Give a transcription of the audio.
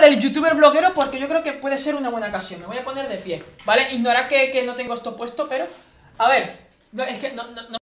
la del youtuber bloguero porque yo creo que puede ser una buena ocasión. Me voy a poner de pie, ¿vale? Ignorad que, que no tengo esto puesto, pero... A ver, no, es que no, no, no